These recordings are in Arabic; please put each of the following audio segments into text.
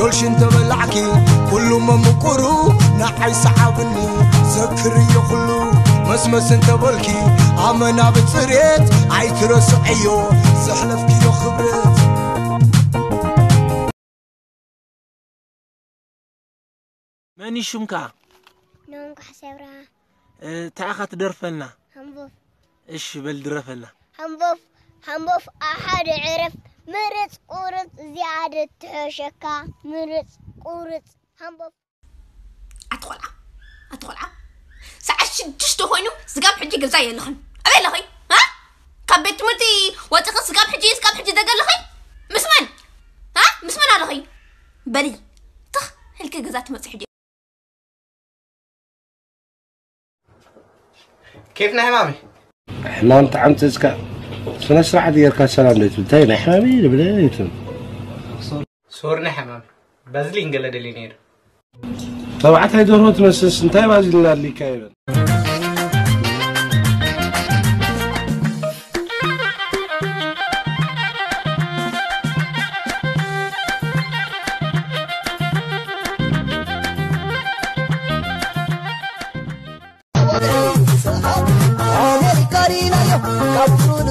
دولش انت تبلعكي كل ما مكرو نحي سحابني سكر يخلو. مسمس انت بلكي. عمنا بتفريت. ايو سحلف كي يخبرت ماني شمكا نونك حسابرا. آه تعاخة درفلنا. همبوف. إيش بلدرفلنا همبوف. همبوف أحد عرف. مرت قورت زيادة تحوشكا مرت قورت همبوف ኣትቆልዓ ኣትቆልዓ ሰዓት ሽዱሽተ ኮይኑ ስጋብ ሕጂ ገዛ የለኽን ኣበይ ኣለኺ ها ካብ ቤት ትምህርቲ ወፂኺ ስጋብ ሕጂ ስጋብ ሕጂ ዘገለኺ ምስ መን ها ምስ መን ኣለኺ በሊ ትኽ ሕልኪ ገዛ ትመፅእ ሕጂ كيف نحن مامي؟ حمام طعم تزكى سنة سرعة ديالك سلام ليتم تاين حمامي لبلايتم صورنا حمامي بازلين قال دلي نير. طبعا هاي دورو تمسس. انتاي بازلنا اللي كايبن.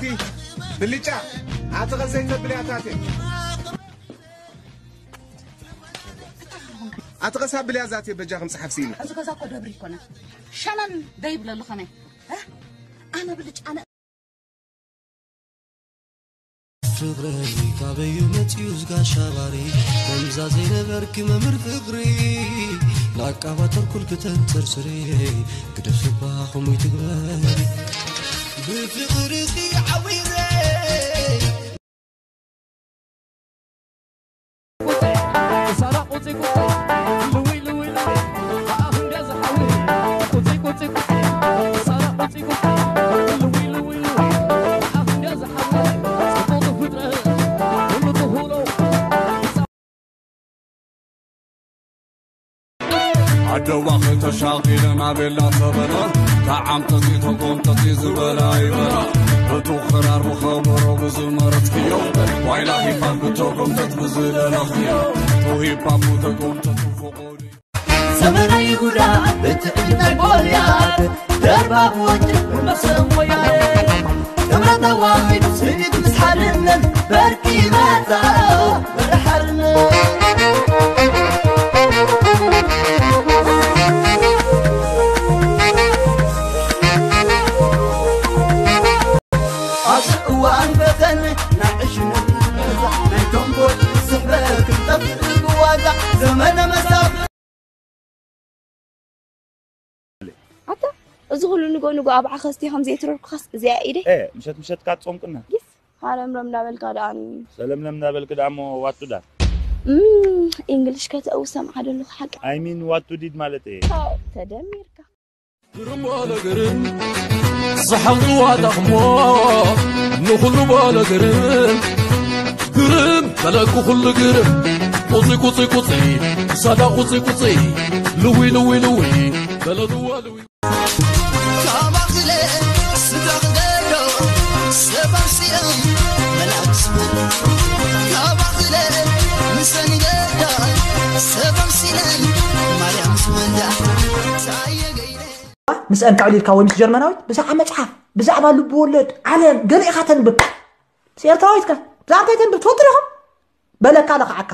ኣታቲ ብልጫ ኣትቐሰይ ተብል ኣታቲ ኣትቐሳ ብልያ ዛትየ በጃ ከም ፀሓፍሲ ኢሉ እዚ ገዛ ኮ ደብሪ ይኮነ ሸነን ደይብለሉ ኸመይ ኣነ ብልጭ ኣነ ፍቅሪ ካበዩ መፅኡ ዝጋሻባሪ ከምዛ ዘይነበርኪ መምህር ፍቅሪ ንኣቃባተርኩል ክተንፅርፅሪ ግደፍ ባኹሙይ ትግበሪ ብፍቅሪ ሕድዋ ኽተሻቒለ ናብላ ሰበረ ካዓም ጠጺ ተጎም ጠጺ ዝበላ ይበራ እቱ ኽራር ብኸበሮ ብዝመረትክዮ ዋይላ ሂፓፕ ብተጎምተት ብዝደለኽዮ ቱሂፓፑ ተጎምተት ፍቆድ ሰበራ ይጉዳ ብትዕድናይ ጎልያድ ደርባብ ወንድ ብመሰም ሞያየ ተምረታዋሂድ ስኒት ምስ ሓድነት በርኪ መፃ ብርሓርነት زمن مسافر أنت أزغلو نقول نقول أبع خستي هم زيت روك خس زائرة إيه مشت مشت كات صوم كنا. يس. هارم لم نابل كدان سلام لم نابل كدان مو واتو دا. مم إنجلش كات أو سمع هذا حق. I mean واتو ديد مالتي أو إيه. تدمير كا. قرم ولا قرم صحب ولا غمو نخل ولا قرم قرم تلاقو خل قرم ቁፂ ልዊ ልዊ ልዊ በለድዋ ልዊ ካባኽለ ስጋኽገዶ ሰባሲኦም መላክስበል ካባኽለ ምሰንገዳ ሰባሲለን ማርያም ስመንዳ ሳየገይነ ምስአን ካብ ኢልካ ወይ ምስ ጀርመናዊት ብዛዕባ መፅሓፍ ብዛዕባ ልቢ ወለድ ዓለም ገለ ኢኻ ተንብብ ምስ ኤርትራዊት ከ ብዛዕባ እንታይ ተንብብ ትፈልጡ ዲኹም በለካ ለኽዓካ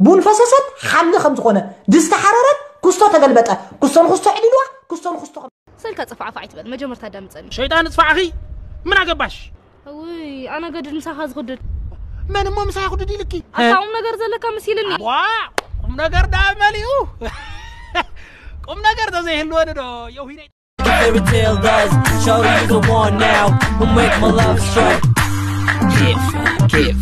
ቡን ፈሰሰት ሓምሊ ከም ዝኾነ ድስቲ ሓረረት ኩስቶ ተገልበጠ ኩስቶ ንኩስቶ ዕሊልዋ ኩስቶ ንኩስቶ ስልካ ፅፋዕፋዕ ይትበል መጀመርታ ዳምፀኒ ሸይጣን እፅፋዕኺ ምን ኣገባሽ ውይ ኣነ ገድድ ምሳኻ ዝኽድድ መን እሞ ምሳይ ክድድ ኢልኪ ኣታቁም ነገር ዘለካ መሲልኒ ዋ ቁም ነገር ዳ መሊኡ ቁም ነገር ተዘይህልወኒ ዶ የውሂነይ Fairy tale does show you the one now who make my love strike. Give, give,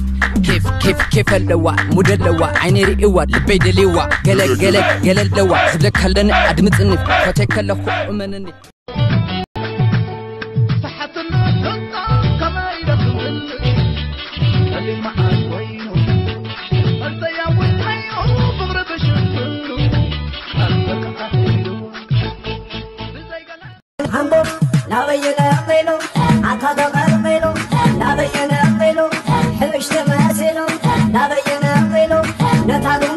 كيف كيف كيف اللوا مود اللوا عيني رئوا لبي دليوا قلق قلق قلق اللوا خبلك هلني أدمتني فتك لخو أمنني. Hamburg, now you know, I know, I Natalia.